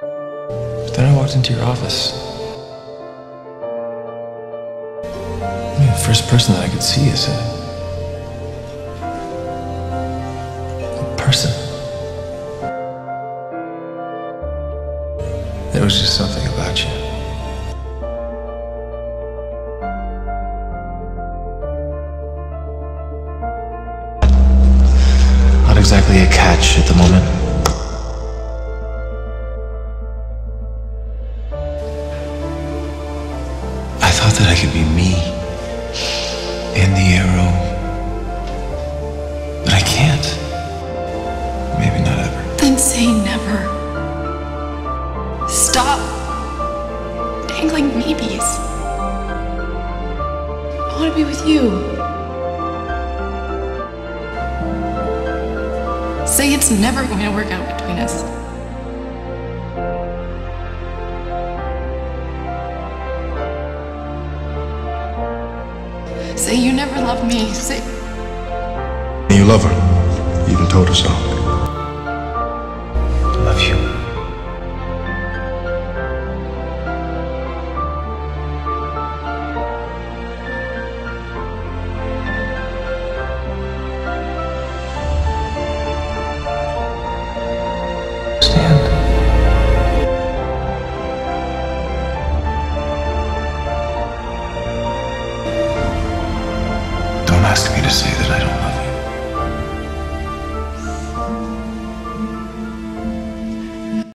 Then I walked into your office. I mean, the first person that I could see is a, a person. There was just something about you. Not exactly a catch at the moment. That I could be me in the arrow, but I can't. Maybe not ever. Then say never. Stop dangling maybes. I want to be with you. Say it's never going to work out between us. Say you never loved me. Say You love her. You even told her so. to say that